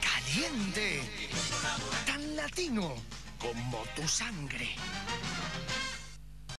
caliente, tan latino como tu sangre.